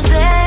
all day